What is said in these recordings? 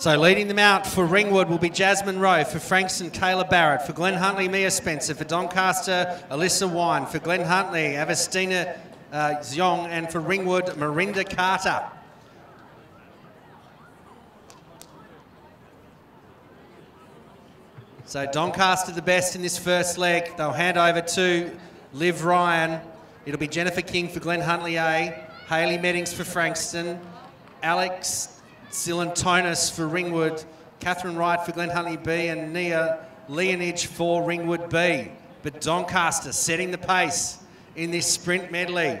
So leading them out for Ringwood will be Jasmine Rowe, for Frankston, Kayla Barrett, for Glen Huntly, Mia Spencer, for Doncaster, Alyssa Wine, for Glen Huntly, Avestina uh, Zyong, and for Ringwood, Marinda Carter. So Doncaster the best in this first leg. They'll hand over to Liv Ryan. It'll be Jennifer King for Glen Huntly A, Hayley Meddings for Frankston, Alex Silantonis for Ringwood, Catherine Wright for Glen Huntly B, and Nia Leonage for Ringwood B. But Doncaster setting the pace in this sprint medley.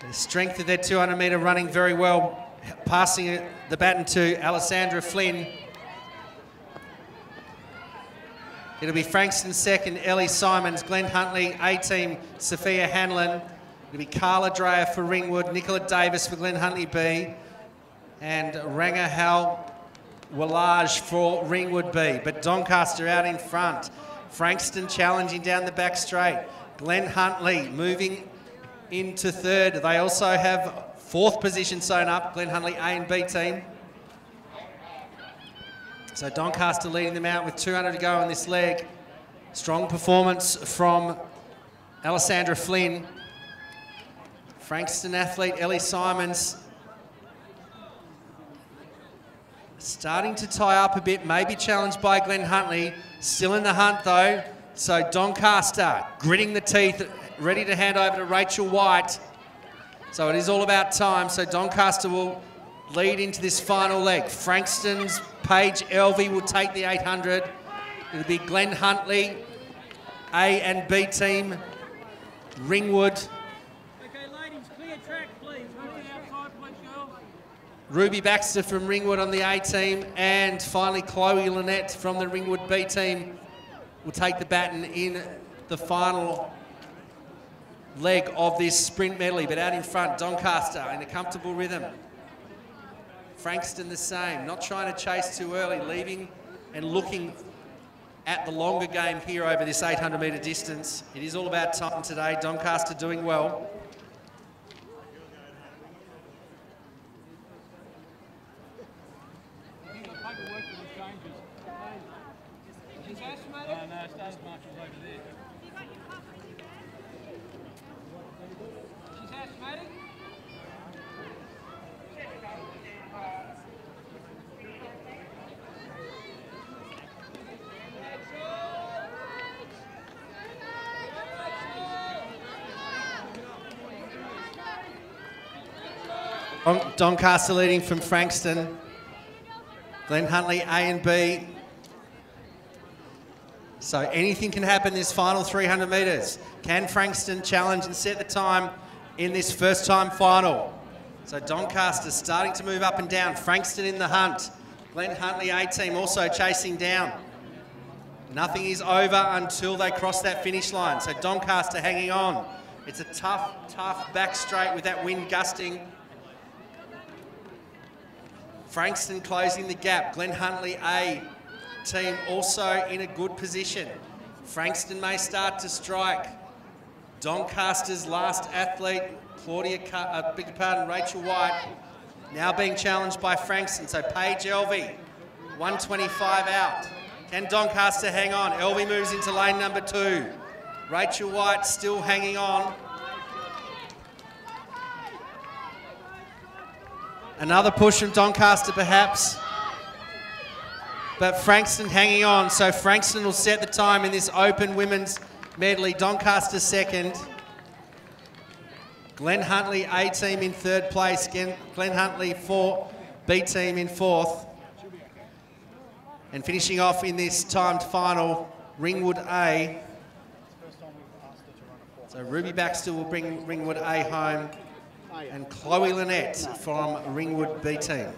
The strength of their 200 metre running very well, passing the baton to Alessandra Flynn. It'll be Frankston second, Ellie Simons, Glen Huntly, A-team, Sophia Hanlon. It'll be Carla Dreyer for Ringwood, Nicola Davis for Glen Huntly B, and Ranga Hal Wallage for Ringwood B. But Doncaster out in front. Frankston challenging down the back straight. Glen Huntly moving into third. They also have fourth position sewn up, Glen Huntly A and B team. So Doncaster leading them out with 200 to go on this leg. Strong performance from Alessandra Flynn. Frankston athlete Ellie Simons starting to tie up a bit, maybe challenged by Glen Huntly. Still in the hunt though. So Doncaster gritting the teeth, ready to hand over to Rachel White. So it is all about time. So Doncaster will lead into this final leg. Frankston's Paige Elvey will take the 800. It'll be Glen Huntly, A and B team, Ringwood. Ruby Baxter from Ringwood on the A team, and finally Chloe Lynette from the Ringwood B team will take the baton in the final leg of this sprint medley. But out in front, Doncaster in a comfortable rhythm. Frankston the same, not trying to chase too early, leaving and looking at the longer game here over this 800 metre distance. It is all about time today. Doncaster doing well. No, no, Stage Marshal's over there. Don- Doncaster leading from Frankston. Glen Huntly A and B. So anything can happen this final 300 metres. Can Frankston challenge and set the time in this first time final? So Doncaster starting to move up and down. Frankston in the hunt. Glen Huntly A team also chasing down. Nothing is over until they cross that finish line. So Doncaster hanging on. It's a tough, tough back straight with that wind gusting. Frankston closing the gap. Glen Huntly A team also in a good position. Frankston may start to strike. Doncaster's last athlete, Claudia, Car- uh, beg your pardon, Rachel White, now being challenged by Frankston. So Paige Elvey, 125 out. Can Doncaster hang on? Elvey moves into lane number two. Rachel White still hanging on. Another push from Doncaster perhaps. But Frankston hanging on. So Frankston will set the time in this open women's medley. Doncaster second. Glen Huntly A team in third place. Glen, Glen Huntly four, B team in fourth. And finishing off in this timed final, Ringwood A. So Ruby Baxter will bring Ringwood A home and Chloe Lynette from Ringwood B team.